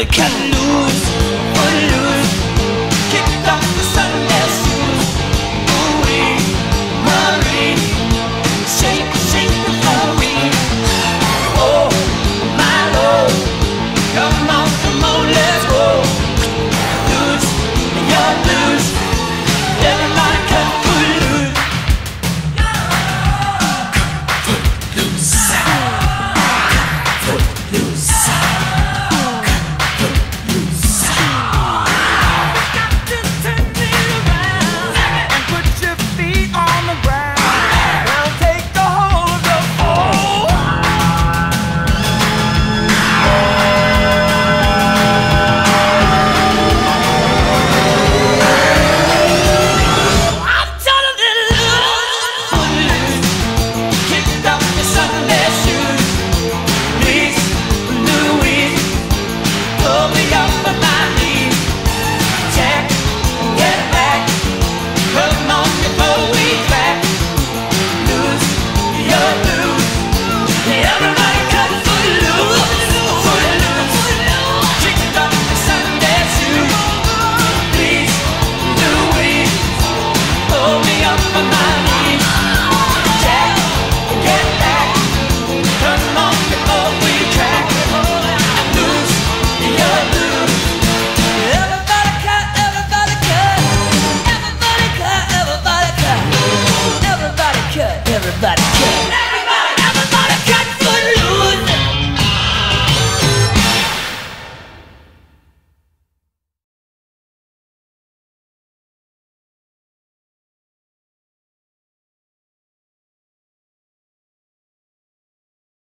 the cat.